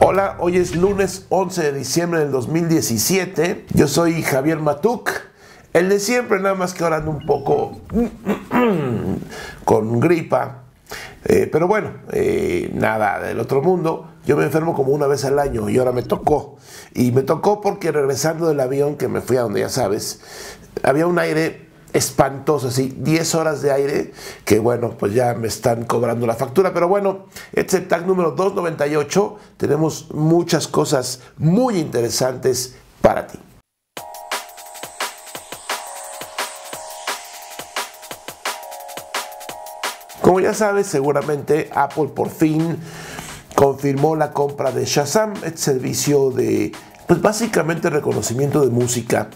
Hola, hoy es lunes 11 de diciembre del 2017. Yo soy Javier Matuk, el de siempre, nada más que ahora ando un poco con gripa. Eh, pero bueno, eh, nada del otro mundo. Yo me enfermo como una vez al año y ahora me tocó. Y me tocó porque regresando del avión, que me fui a donde ya sabes, había un aire espantoso, así, 10 horas de aire, que bueno, pues ya me están cobrando la factura, pero bueno, este tag número 298, tenemos muchas cosas muy interesantes para ti. Como ya sabes, seguramente Apple por fin confirmó la compra de Shazam, el servicio de pues básicamente reconocimiento de música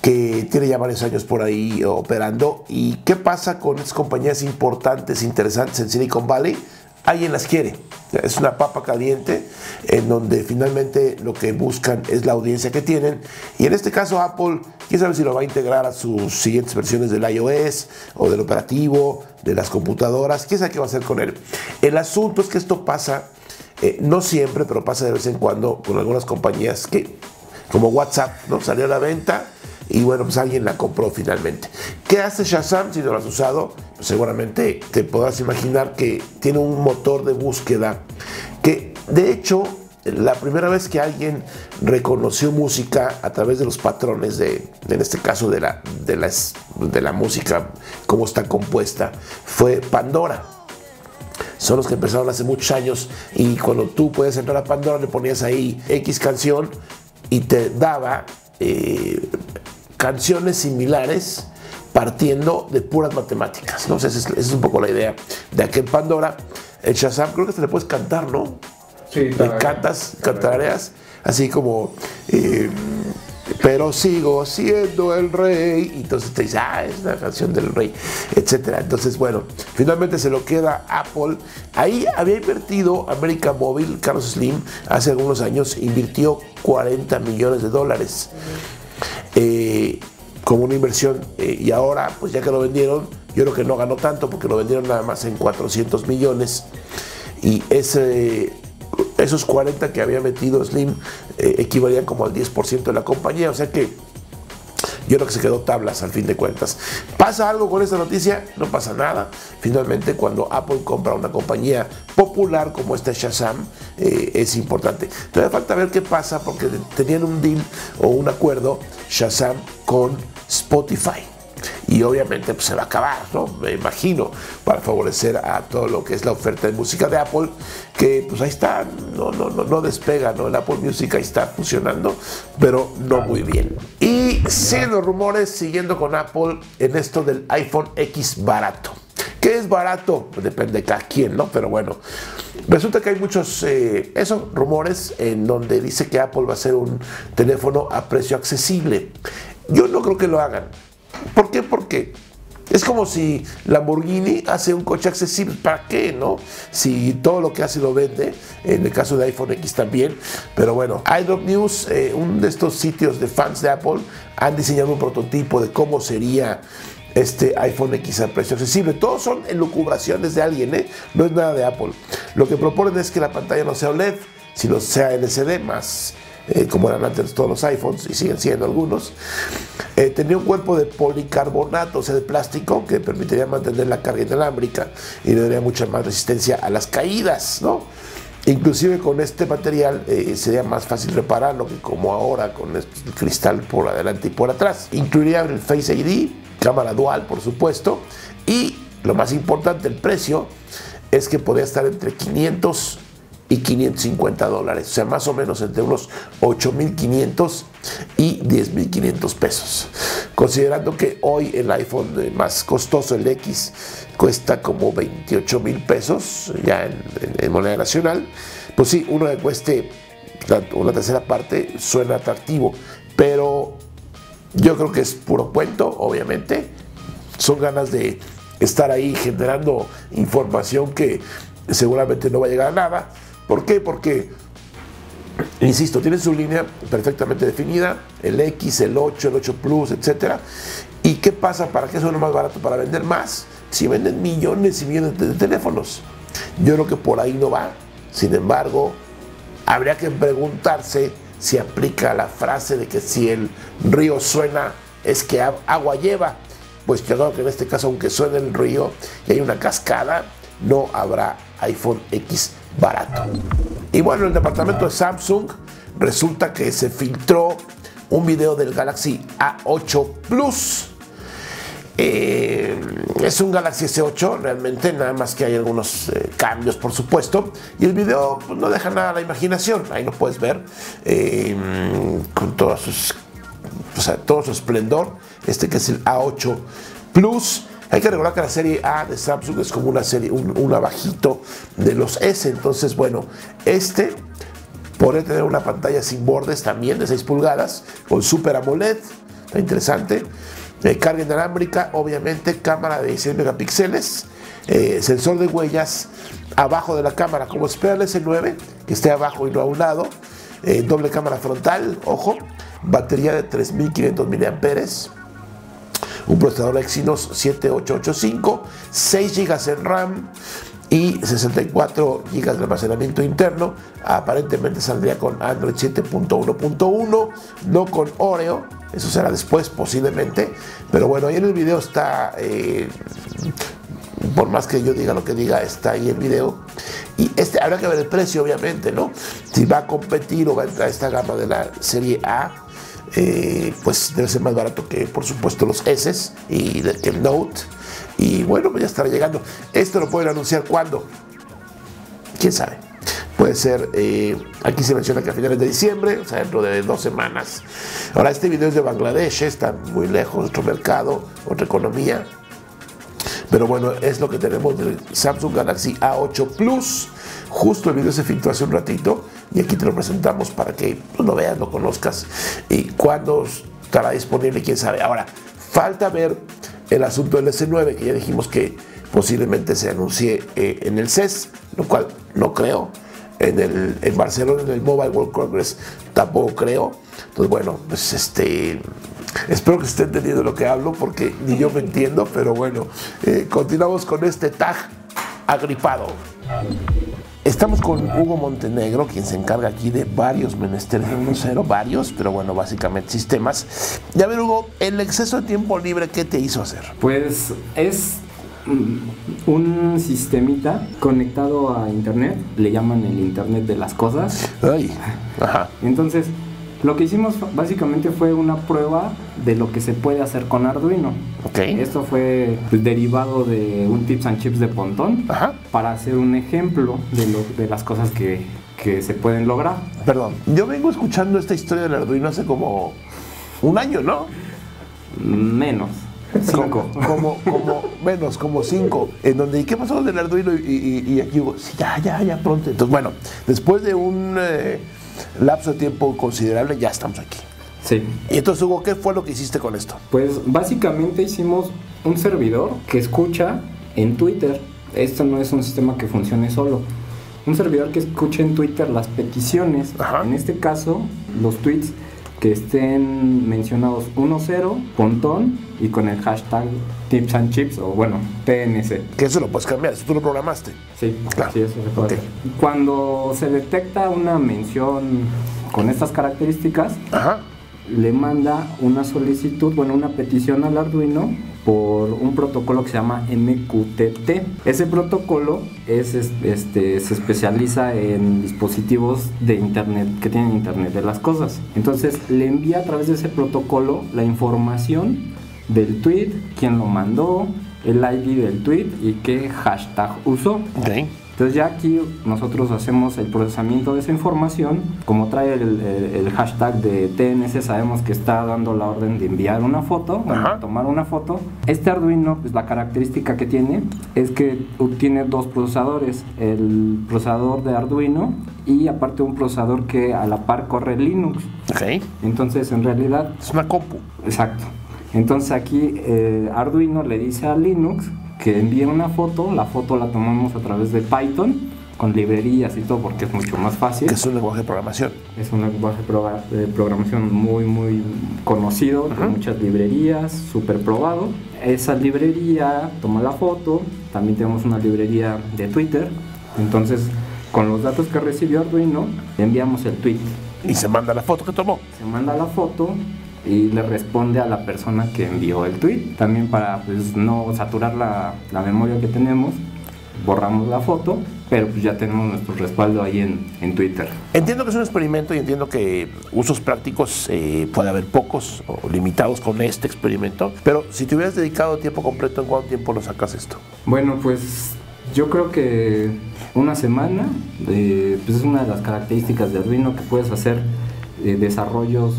que tiene ya varios años por ahí operando. ¿Y qué pasa con estas compañías importantes, interesantes en Silicon Valley? Alguien las quiere. Es una papa caliente en donde finalmente lo que buscan es la audiencia que tienen. Y en este caso Apple, quién sabe si lo va a integrar a sus siguientes versiones del iOS o del operativo, de las computadoras. Quién sabe qué va a hacer con él. El asunto es que esto pasa eh, no siempre, pero pasa de vez en cuando con algunas compañías que, como WhatsApp, ¿no? Salió a la venta y bueno, pues alguien la compró finalmente. ¿Qué hace Shazam si no lo has usado? Pues seguramente te podrás imaginar que tiene un motor de búsqueda que de hecho la primera vez que alguien reconoció música a través de los patrones de, en este caso de la, de, de la música, cómo está compuesta, fue Pandora son los que empezaron hace muchos años y cuando tú puedes entrar a Pandora le ponías ahí X canción y te daba eh, canciones similares partiendo de puras matemáticas. ¿no? esa, es, un poco la idea de aquel Pandora. El Shazam creo que se le puedes cantar, ¿no? Sí, claro. cantas, cantareas, así como... Eh, pero sigo siendo el rey. Y entonces te dice, ah, es la canción del rey, etcétera. Entonces, bueno, finalmente se lo queda Apple. Ahí había invertido América Móvil, Carlos Slim, hace algunos años, invirtió 40 millones de dólares. Eh, como una inversión eh, y ahora pues ya que lo vendieron yo creo que no ganó tanto porque lo vendieron nada más en 400 millones y ese esos 40 que había metido Slim eh, equivalían como al 10% de la compañía, o sea que yo creo que se quedó tablas al fin de cuentas. ¿Pasa algo con esta noticia? No pasa nada. Finalmente, cuando Apple compra una compañía popular como esta Shazam, eh, es importante. Todavía falta ver qué pasa porque tenían un deal o un acuerdo Shazam con Spotify y obviamente pues, se va a acabar, ¿no? Me imagino, para favorecer a todo lo que es la oferta de música de Apple, que pues ahí está, no, no, no, no despega, ¿no? El Apple Music ahí está funcionando, pero no muy bien. Y siguen los rumores, siguiendo con Apple en esto del iPhone X barato. ¿Qué es barato? Pues depende de cada quien, ¿no? Pero bueno, resulta que hay muchos, eh, esos rumores en donde dice que Apple va a ser un teléfono a precio accesible. Yo no creo que lo hagan. ¿Por qué? Porque es como si Lamborghini hace un coche accesible. ¿Para qué, no? Si todo lo que hace lo vende, en el caso de iPhone X también. Pero bueno, iDrop News, eh, uno de estos sitios de fans de Apple, han diseñado un prototipo de cómo sería este iPhone X a precio accesible. Todos son elucubraciones de alguien, ¿eh? No es nada de Apple. Lo que proponen es que la pantalla no sea OLED, sino sea LCD más eh, como eran antes todos los iPhones y siguen siendo algunos. Eh, tenía un cuerpo de policarbonato, o sea, de plástico, que permitiría mantener la carga inalámbrica y le daría mucha más resistencia a las caídas, ¿no? Inclusive con este material eh, sería más fácil repararlo que como ahora con el cristal por adelante y por atrás. Incluiría el Face ID, cámara dual por supuesto, y lo más importante, el precio, es que podría estar entre 500 y 550 dólares, o sea, más o menos entre unos 8.500 y 10.500 pesos. Considerando que hoy el iPhone más costoso, el X, cuesta como 28 mil pesos ya en, moneda nacional, pues sí, uno que cueste una tercera parte suena atractivo, pero yo creo que es puro cuento, obviamente. Son ganas de estar ahí generando información que seguramente no va a llegar a nada ¿Por qué? Porque, insisto, tiene su línea perfectamente definida, el X, el 8, el 8 Plus, etc. ¿Y qué pasa para que sea más barato? Para vender más. Si venden millones y millones de teléfonos. Yo creo que por ahí no va. Sin embargo, habría que preguntarse si aplica la frase de que si el río suena es que agua lleva. Pues yo creo que en este caso, aunque suene el río y hay una cascada, no habrá iPhone X barato. Y bueno, el departamento de Samsung resulta que se filtró un video del Galaxy A8 Plus. Eh, es un Galaxy S8 realmente, nada más que hay algunos eh, cambios por supuesto. Y el video pues, no deja nada a la imaginación, ahí lo puedes ver eh, con todo su esplendor. Este que es el A8 Plus. Hay que recordar que la serie A de Samsung es como una serie, un, abajito de los S. Entonces, bueno, este podría tener una pantalla sin bordes también de 6 pulgadas, con Super AMOLED, está interesante. Eh, carga inalámbrica, obviamente, cámara de 16 megapíxeles, eh, sensor de huellas abajo de la cámara, como espera el S9, que esté abajo y no a un lado, eh, doble cámara frontal, ojo, batería de 3500 mAh un procesador Exynos 7885, 6 GB en RAM y 64 GB de almacenamiento interno. Aparentemente saldría con Android 7.1.1, no con Oreo. Eso será después posiblemente. Pero bueno, ahí en el video está, eh, por más que yo diga lo que diga, está ahí el video. Y este, habrá que ver el precio, obviamente, ¿no? Si va a competir o va a entrar esta gama de la serie A eh, pues debe ser más barato que por supuesto los S y que el Note. Y bueno, pues ya estará llegando. Esto lo pueden anunciar cuando. ¿Quién sabe? Puede ser, eh, aquí se menciona que a finales de diciembre, o sea, dentro de dos semanas. Ahora, este video es de Bangladesh, está muy lejos, otro mercado, otra economía. Pero bueno, es lo que tenemos del Samsung Galaxy A8 Plus. Justo el video se filtró hace un ratito y aquí te lo presentamos para que pues, lo veas, lo conozcas y cuándo estará disponible, quién sabe. Ahora, falta ver el asunto del S9, que ya dijimos que posiblemente se anuncie eh, en el CES, lo cual no creo. En, el, en Barcelona, en el Mobile World Congress, tampoco creo. Entonces, bueno, pues este. Espero que esté entendiendo lo que hablo, porque ni yo me entiendo, pero bueno, eh, continuamos con este tag agripado. Estamos con Hugo Montenegro, quien se encarga aquí de varios menesteres de cero, varios, pero bueno, básicamente sistemas. Y a ver, Hugo, el exceso de tiempo libre, ¿qué te hizo hacer? Pues es mm, un sistemita conectado a internet, le llaman el internet de las cosas. Ay, ajá. Entonces, lo que hicimos básicamente fue una prueba de lo que se puede hacer con Arduino. Okay. Esto fue pues, derivado de un tips and chips de Pontón para hacer un ejemplo de, lo, de las cosas que, que se pueden lograr. Perdón, yo vengo escuchando esta historia del Arduino hace como un año, ¿no? Menos. Cinco. Como, como, menos, como cinco. En donde, ¿y qué pasó del Arduino? Y, y, aquí digo, sí, ya, ya, ya pronto. Entonces, bueno, después de un eh, lapso de tiempo considerable, ya estamos aquí. Sí. Y entonces, Hugo, ¿qué fue lo que hiciste con esto? Pues básicamente hicimos un servidor que escucha en Twitter. Esto no es un sistema que funcione solo. Un servidor que escuche en Twitter las peticiones. En este caso, los tweets que estén mencionados 1.0, pontón y con el hashtag tips and chips o bueno, TNC. Que eso lo puedes cambiar, eso tú lo programaste. Sí, claro. Sí, eso se puede. Cuando se detecta una mención con estas características, le manda una solicitud, bueno, una petición al Arduino por un protocolo que se llama MQTT. Ese protocolo es, este, se especializa en dispositivos de Internet, que tienen Internet de las cosas. Entonces le envía a través de ese protocolo la información del tweet, quién lo mandó, el ID del tweet y qué hashtag usó. Entonces ya aquí nosotros hacemos el procesamiento de esa información. Como trae el, hashtag de TNS, sabemos que está dando la orden de enviar una foto, tomar una foto. Este Arduino, pues la característica que tiene es que tiene dos procesadores. El procesador de Arduino y aparte un procesador que a la par corre Linux. Ok. Entonces en realidad... Es una compu. Exacto. Entonces aquí eh, Arduino le dice a Linux que envíe una foto, la foto la tomamos a través de Python con librerías y todo porque es mucho más fácil. Que es un lenguaje de programación. Es un lenguaje de programación muy, muy conocido, con muchas librerías, súper probado. Esa librería toma la foto, también tenemos una librería de Twitter, entonces con los datos que recibió Arduino, enviamos el tweet. Y se manda la foto que tomó. Se manda la foto y le responde a la persona que envió el tweet. También para pues, no saturar la, la memoria que tenemos, borramos la foto, pero pues ya tenemos nuestro respaldo ahí en, en Twitter. Entiendo que es un experimento y entiendo que usos prácticos eh, puede haber pocos o limitados con este experimento, pero si te hubieras dedicado tiempo completo, ¿en cuánto tiempo lo sacas esto? Bueno, pues yo creo que una semana eh, pues es una de las características de Arduino que puedes hacer eh, desarrollos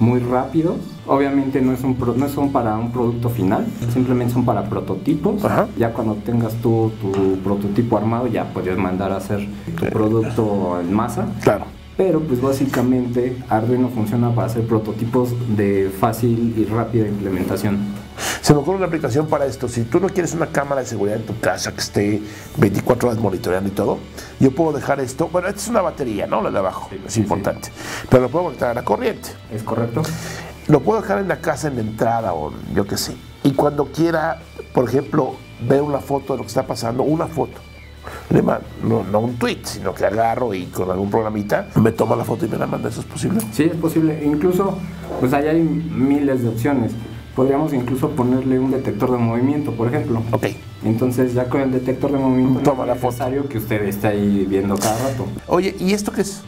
muy rápidos. Obviamente no, es un no son para un producto final, simplemente son para prototipos. Ya cuando tengas tu, tu prototipo armado ya puedes mandar a hacer tu producto en masa. Claro. Pero pues básicamente Arduino funciona para hacer prototipos de fácil y rápida implementación. Se me ocurre una aplicación para esto. Si tú no quieres una cámara de seguridad en tu casa que esté 24 horas monitoreando y todo, yo puedo dejar esto. Bueno, esta es una batería, ¿no? La de abajo, es importante. Pero lo puedo conectar a la corriente. ¿Es correcto? Lo puedo dejar en la casa en la entrada o yo qué sé. Y cuando quiera, por ejemplo, ver una foto de lo que está pasando, una foto. Le mando, no, un tweet, sino que agarro y con algún programita me toma la foto y me la manda. ¿Eso es posible? Sí, es posible. Incluso, pues ahí hay miles de opciones podríamos incluso ponerle un detector de movimiento, por ejemplo. Ok. Entonces ya con el detector de movimiento Toma no es necesario que usted esté ahí viendo cada rato. Oye, ¿y esto qué es?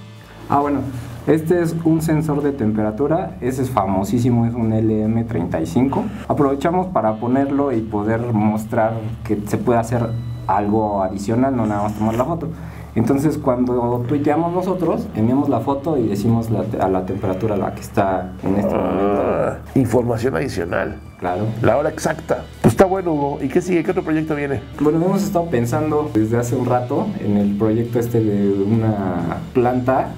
Ah, bueno, este es un sensor de temperatura, ese es famosísimo, es un LM35. Aprovechamos para ponerlo y poder mostrar que se puede hacer algo adicional, no nada más tomar la foto. Entonces, cuando tuiteamos nosotros, enviamos la foto y decimos a la temperatura a la que está en este momento. Ah, información adicional. Claro. La hora exacta. Pues está bueno, Hugo. ¿Y qué sigue? ¿Qué otro proyecto viene? Bueno, hemos estado pensando desde hace un rato en el proyecto este de una planta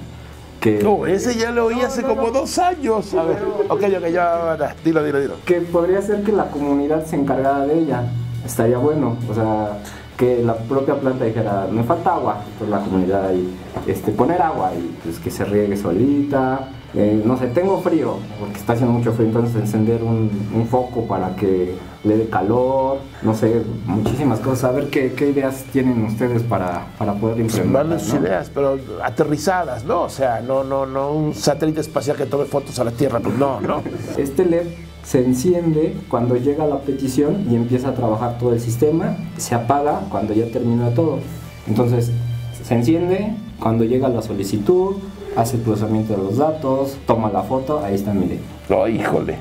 que... No, ese ya lo oí hace como dos años. A ver, ok, ok, ya, dilo, dilo, dilo. Que podría ser que la comunidad se encargara de ella. Estaría bueno, o sea que la propia planta dijera, me falta agua, pues la comunidad ahí, este, poner agua y pues que se riegue solita, eh, no sé, tengo frío, porque está haciendo mucho frío, entonces encender un, foco para que le dé calor, no sé, muchísimas cosas, a ver qué, ideas tienen ustedes para, para poder implementar. sus ideas, pero aterrizadas, ¿no? O sea, no, no, no un satélite espacial que tome fotos a la Tierra, pues no, no. Este LED se enciende cuando llega la petición y empieza a trabajar todo el sistema, se apaga cuando ya termina todo. Entonces, se enciende cuando llega la solicitud, hace el procesamiento de los datos, toma la foto, ahí está, mire. Oh, híjole.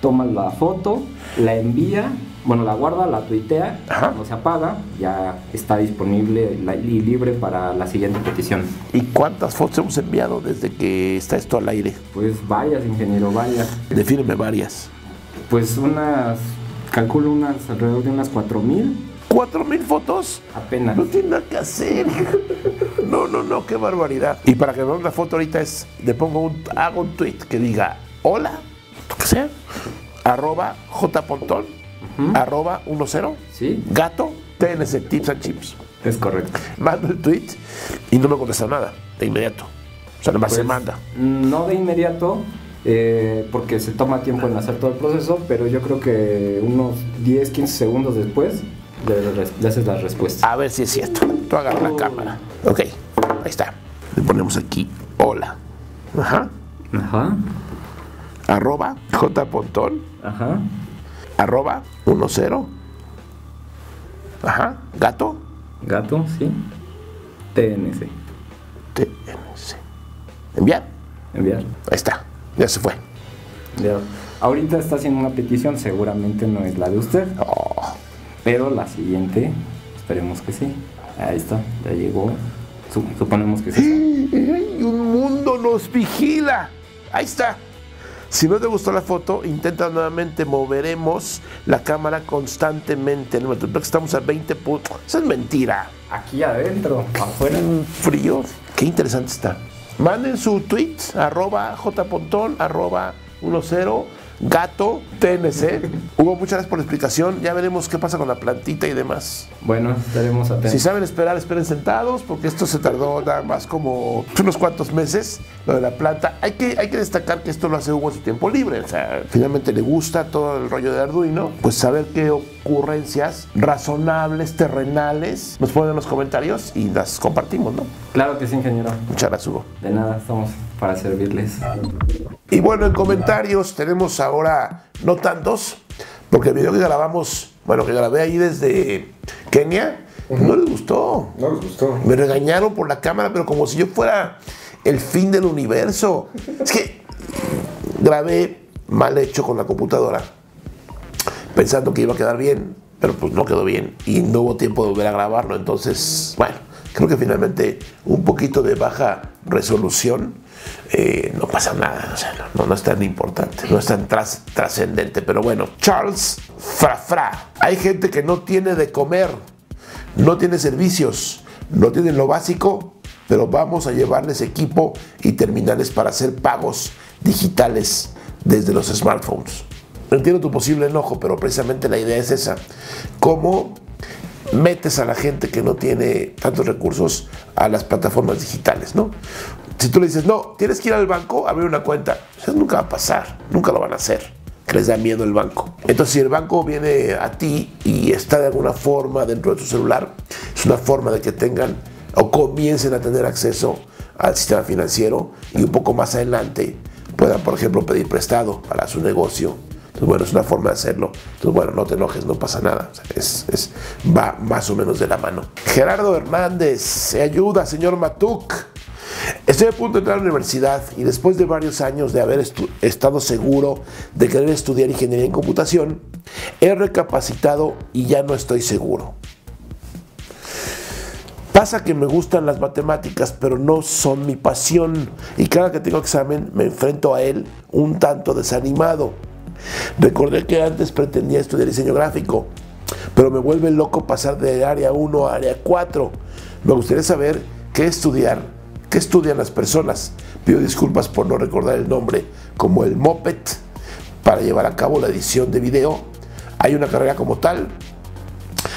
Toma la foto, la envía, bueno, la guarda, la tuitea, cuando se apaga, ya está disponible y libre para la siguiente petición. ¿Y cuántas fotos hemos enviado desde que está esto al aire? Pues varias, ingeniero, varias. Defíneme varias. Pues unas, calculo unas alrededor de unas 4000. ¿Cuatro mil fotos? Apenas. No tiene nada que hacer. No, no, no, qué barbaridad. Y para que veamos la foto ahorita es, le pongo un, hago un tweet que diga, hola, lo que sea, arroba jpontón, arroba 10, ¿Sí? gato, TNC, tips and chips. Es correcto. Mando el tweet y no me contesta nada, de inmediato. O sea, nomás se pues, manda. No de inmediato, eh, porque se toma tiempo en hacer todo el proceso, pero yo creo que unos 10, 15 segundos después le, haces la respuesta. A ver si es cierto. Tú agarras la cámara. Ok, ahí está. Le ponemos aquí, hola. Ajá. Ajá. Arroba J Pontón. Ajá. Arroba 10. Ajá. Gato. Gato, sí. TNC. TNC. Enviar. Enviar. Ahí está. Ya se fue. Ahorita está haciendo una petición, seguramente no es la de usted. Oh. Pero la siguiente, esperemos que sí. Ahí está, ya llegó. Suponemos que sí. un mundo nos vigila. Ahí está. Si no te gustó la foto, intenta nuevamente, moveremos la cámara constantemente. Estamos a 20 puntos. Eso es mentira. Aquí adentro, afuera. Un frío. Qué interesante está. Manden su tweet, arroba jpontón, arroba 10, gato, TNC. Hugo, muchas gracias por la explicación. Ya veremos qué pasa con la plantita y demás. Bueno, estaremos atentos. Si saben esperar, esperen sentados, porque esto se tardó nada más como unos cuantos meses, lo de la planta. Hay que, hay que destacar que esto lo hace Hugo en su tiempo libre. O sea, finalmente le gusta todo el rollo de Arduino. Pues saber qué ocurrencias razonables, terrenales, nos ponen en los comentarios y las compartimos, ¿no? Claro que sí, ingeniero. Muchas gracias, Hugo. De nada, estamos para servirles. Y bueno, en comentarios tenemos ahora no tantos, porque el video que grabamos, bueno, que grabé ahí desde Kenia, no les gustó. No les gustó. Me regañaron por la cámara, pero como si yo fuera el fin del universo. Es que grabé mal hecho con la computadora, pensando que iba a quedar bien, pero pues no quedó bien y no hubo tiempo de volver a grabarlo. Entonces, bueno, creo que finalmente un poquito de baja resolución eh, no pasa nada, no, no, es tan importante, no es tan trascendente, pero bueno, Charles Frafra, hay gente que no tiene de comer, no tiene servicios, no tiene lo básico, pero vamos a llevarles equipo y terminales para hacer pagos digitales desde los smartphones. Entiendo tu posible enojo, pero precisamente la idea es esa. ¿Cómo metes a la gente que no tiene tantos recursos a las plataformas digitales, ¿no? Si tú le dices, no, tienes que ir al banco a abrir una cuenta, eso nunca va a pasar, nunca lo van a hacer, que les da miedo el banco. Entonces, si el banco viene a ti y está de alguna forma dentro de tu celular, es una forma de que tengan o comiencen a tener acceso al sistema financiero y un poco más adelante puedan, por ejemplo, pedir prestado para su negocio. Entonces, bueno, es una forma de hacerlo. Entonces, bueno, no te enojes, no pasa nada. es, es, va más o menos de la mano. Gerardo Hernández, se ayuda, señor Matuk. Estoy a punto de entrar a la universidad y después de varios años de haber estado seguro de querer estudiar ingeniería en computación, he recapacitado y ya no estoy seguro. Pasa que me gustan las matemáticas, pero no son mi pasión y cada que tengo examen me enfrento a él un tanto desanimado. Recordé que antes pretendía estudiar diseño gráfico, pero me vuelve loco pasar de área 1 a área 4. Me gustaría saber qué estudiar ¿Qué estudian las personas? Pido disculpas por no recordar el nombre, como el Moped, para llevar a cabo la edición de video. Hay una carrera como tal.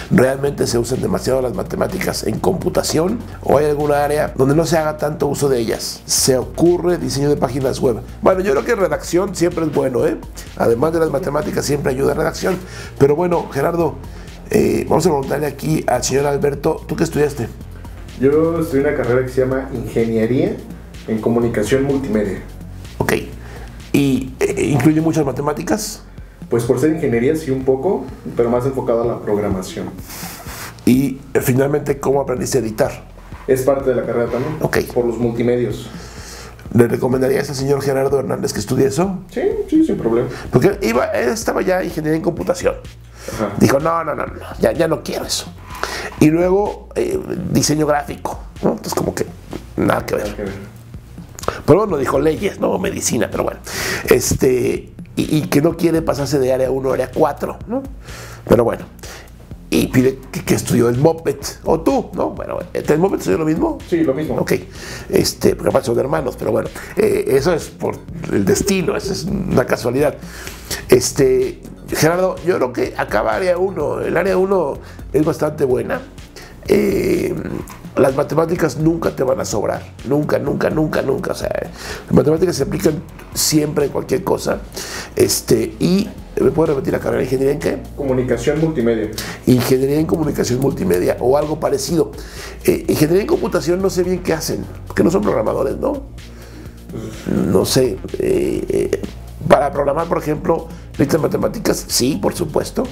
¿Realmente se usan demasiado las matemáticas en computación? ¿O hay alguna área donde no se haga tanto uso de ellas? ¿Se ocurre diseño de páginas web? Bueno, yo creo que redacción siempre es bueno, ¿eh? Además de las matemáticas, siempre ayuda a redacción. Pero bueno, Gerardo, eh, vamos a preguntarle aquí al señor Alberto, ¿tú qué estudiaste? Yo en una carrera que se llama Ingeniería en Comunicación Multimedia. Ok. ¿Y eh, incluye muchas matemáticas? Pues por ser ingeniería sí un poco, pero más enfocado a la programación. ¿Y eh, finalmente cómo aprendiste a editar? Es parte de la carrera también. Ok. Por los multimedios. ¿Le recomendaría a ese señor Gerardo Hernández que estudie eso? Sí, sí, sin problema. Porque iba, él estaba ya en ingeniería en computación. Dijo, no, no, no, no, ya, ya no quiero eso. Y luego eh, diseño gráfico, ¿no? Entonces como que nada que ver. Pero bueno, dijo leyes, no medicina, pero bueno. Este, y, que no quiere pasarse de área 1 a área 4, ¿no? Pero bueno. Y pide que, estudió el Moped, o tú, ¿no? Bueno, ¿el Moped estudió lo mismo? Sí, lo mismo. Ok, este, porque son hermanos, pero bueno, eh, eso es por el destino, eso es una casualidad. Este, Gerardo, yo creo que acaba área 1. El área 1 es bastante buena. Eh, las matemáticas nunca te van a sobrar. Nunca, nunca, nunca, nunca. O sea, las matemáticas se aplican siempre en cualquier cosa. Este, y, ¿me puedo repetir la carrera de ingeniería en qué? Comunicación multimedia. Ingeniería en comunicación multimedia o algo parecido. Eh, ingeniería en computación no sé bien qué hacen, porque no son programadores, ¿no? No sé. Eh, para programar, por ejemplo, ¿necesitas matemáticas? Sí, por supuesto.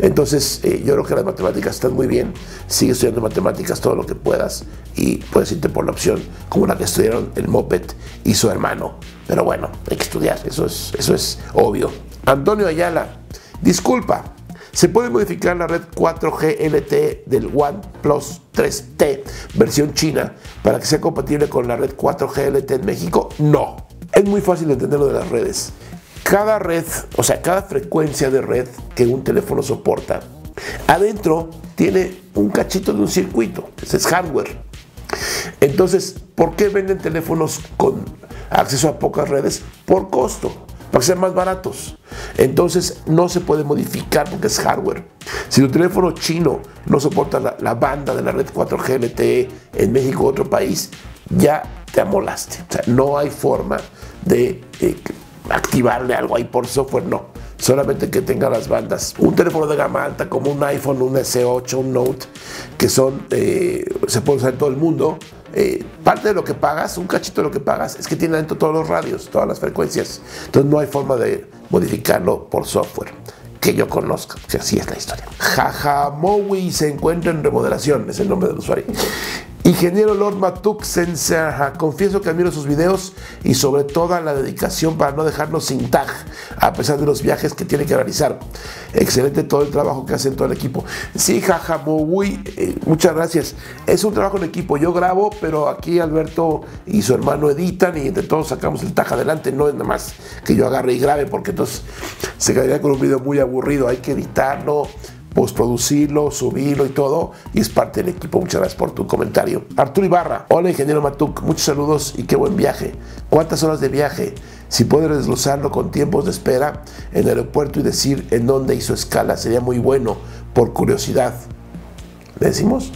Entonces, eh, yo creo que las matemáticas están muy bien. Sigue estudiando matemáticas todo lo que puedas y puedes irte por la opción como la que estudiaron el Moped y su hermano. Pero bueno, hay que estudiar, eso es, eso es obvio. Antonio Ayala, disculpa, ¿se puede modificar la red 4G LTE del OnePlus 3T versión china para que sea compatible con la red 4G LTE en México? No. Es muy fácil entender lo de las redes cada red, o sea, cada frecuencia de red que un teléfono soporta, adentro tiene un cachito de un circuito, ese es hardware. Entonces, ¿por qué venden teléfonos con acceso a pocas redes? Por costo. para que sean más baratos. Entonces no se puede modificar porque es hardware. Si tu teléfono chino no soporta la, banda de la red 4G LTE en México u otro país, ya te amolaste. O sea, no hay forma de eh, activarle algo ahí por software, no solamente que tenga las bandas. Un teléfono de gama alta como un iPhone, un S8, un Note, que son, eh, se puede usar en todo el mundo. Eh, parte de lo que pagas, un cachito de lo que pagas, es que tiene dentro todos los radios, todas las frecuencias. Entonces no hay forma de modificarlo por software que yo conozca, que así es la historia. Jajamowi se encuentra en remodelación, es el nombre del usuario. Ingeniero Lord Matuk confieso que admiro sus videos y sobre todo la dedicación para no dejarnos sin tag, a pesar de los viajes que tiene que realizar. Excelente todo el trabajo que hace todo el equipo. Sí, jaja, muy, eh, muchas gracias. Es un trabajo en equipo. Yo grabo, pero aquí Alberto y su hermano editan y entre todos sacamos el tag adelante. No es nada más que yo agarre y grabe, porque entonces se quedaría con un video muy aburrido. Hay que editarlo postproducirlo, subirlo y todo, y es parte del equipo. Muchas gracias por tu comentario. Arturo Ibarra, hola ingeniero Matuk, muchos saludos y qué buen viaje. ¿Cuántas horas de viaje? Si puede desglosarlo con tiempos de espera en el aeropuerto y decir en dónde hizo escala, sería muy bueno, por curiosidad. ¿Le decimos?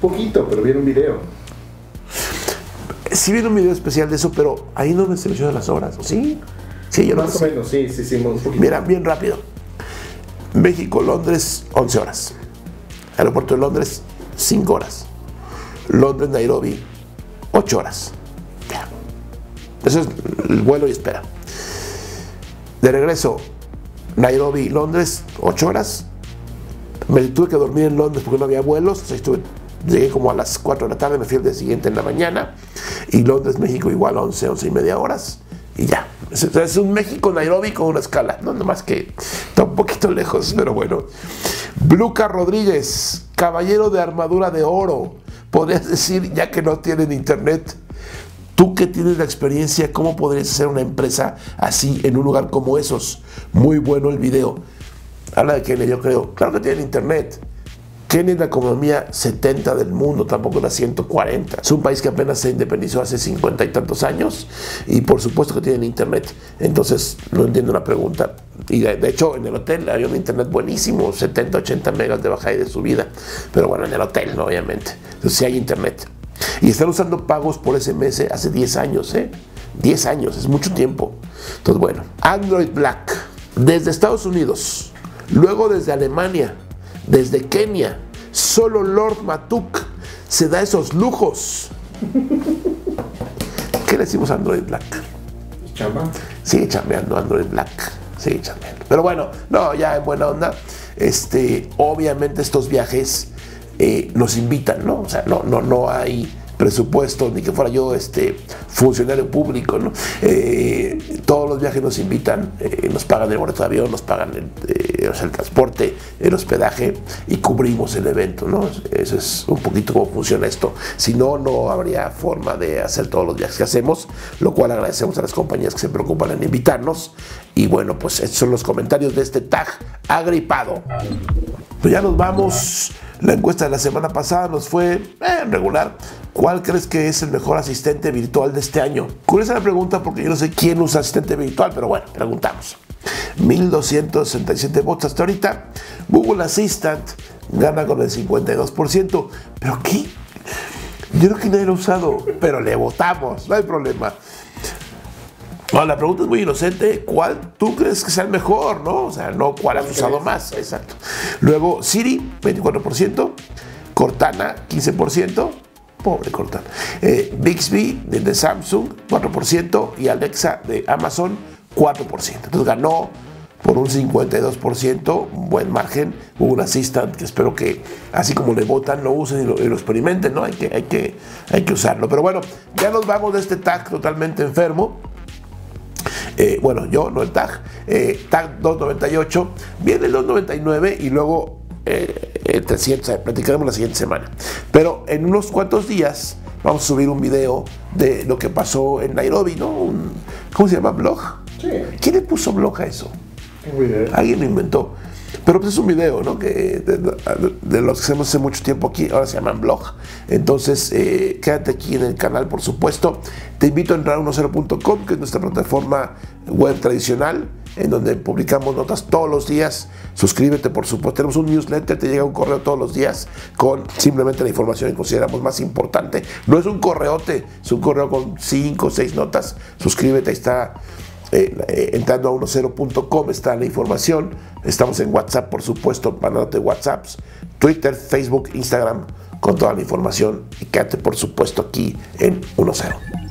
Poquito, pero viene un video. Sí viene un video especial de eso, pero ahí no me selecciona las horas, ¿o sí? Sí, yo Más o menos, sí, sí, sí. Mira, bien rápido. México, Londres, 11 horas. Aeropuerto de Londres, 5 horas. Londres, Nairobi, 8 horas. Eso es el vuelo y espera. De regreso, Nairobi, Londres, 8 horas. Me tuve que dormir en Londres porque no había vuelos. Estuve, llegué como a las 4 de la tarde, me fui el día siguiente en la mañana. Y Londres, México, igual 11, 11 y media horas. Y ya. Es, un México-Nairobi con una escala. No, más que está un poquito lejos, pero bueno. Bluca Rodríguez, caballero de armadura de oro. Podrías decir, ya que no tienen internet, tú que tienes la experiencia, ¿cómo podrías hacer una empresa así en un lugar como esos? Muy bueno el video. Habla de que yo creo. Claro que tienen internet. Kenia es la economía 70 del mundo, tampoco la 140. Es un país que apenas se independizó hace 50 y tantos años y por supuesto que tienen internet. Entonces no entiendo la pregunta. Y de, hecho en el hotel había un internet buenísimo, 70, 80 megas de bajada y de subida. Pero bueno, en el hotel, ¿no? obviamente. Entonces sí hay internet. Y están usando pagos por SMS hace 10 años, ¿eh? 10 años, es mucho tiempo. Entonces bueno, Android Black, desde Estados Unidos, luego desde Alemania, desde Kenia. Solo Lord Matuk se da esos lujos. ¿Qué le decimos a Android Black? Chamba. Sigue chambeando Android Black. Sigue chambeando. Pero bueno, no, ya en buena onda. Este, obviamente estos viajes eh, nos invitan, ¿no? O sea, no, no, no hay presupuesto, ni que fuera yo este funcionario público, ¿no? Eh, todos los viajes nos invitan, eh, nos pagan el boleto de avión, nos pagan el, eh, el, transporte, el hospedaje y cubrimos el evento, ¿no? Eso es un poquito cómo funciona esto. Si no, no habría forma de hacer todos los viajes que hacemos, lo cual agradecemos a las compañías que se preocupan en invitarnos. Y bueno, pues estos son los comentarios de este tag agripado. Pues ya nos vamos. La encuesta de la semana pasada nos fue regular. ¿Cuál crees que es el mejor asistente virtual de este año? Curiosa la pregunta porque yo no sé quién usa asistente virtual, pero bueno, preguntamos. 1267 votos hasta ahorita. Google Assistant gana con el 52%. ¿Pero qué? Yo creo que nadie lo ha usado, pero le votamos, no hay problema. Bueno, la pregunta es muy inocente. ¿Cuál tú crees que sea el mejor? ¿no? O sea, no cuál has usado más. Exacto. Luego Siri, 24%. Cortana, 15%. Eh, Bixby de, Samsung, 4%. Y Alexa de Amazon, 4%. Entonces ganó por un 52%, un buen margen, un Assistant que espero que así como le votan lo usen y lo, experimenten, ¿no? Hay que, hay, que, hay que usarlo. Pero bueno, ya nos vamos de este tag totalmente enfermo. Eh, bueno, yo, no el tag, eh, tag 298, viene el 299 y luego eh, el 300, platicaremos la siguiente semana. Pero en unos cuantos días vamos a subir un video de lo que pasó en Nairobi, ¿no? ¿Cómo se llama? ¿Blog? Sí. ¿Quién le puso blog a eso? Alguien lo inventó. Pero pues es un video, ¿no? Que de, los que hacemos hace mucho tiempo aquí, ahora se llaman blog. Entonces, eh, quédate aquí en el canal, por supuesto. Te invito a entrar a 10.com, que es nuestra plataforma web tradicional, en donde publicamos notas todos los días. Suscríbete, por supuesto. Tenemos un newsletter, te llega un correo todos los días con simplemente la información que consideramos más importante. No es un correote, es un correo con 5 o 6 notas. Suscríbete, ahí está eh, eh, entrando a 10.com está la información. Estamos en WhatsApp, por supuesto, mandándote WhatsApps, Twitter, Facebook, Instagram, con toda la información. Y quédate, por supuesto, aquí en 10.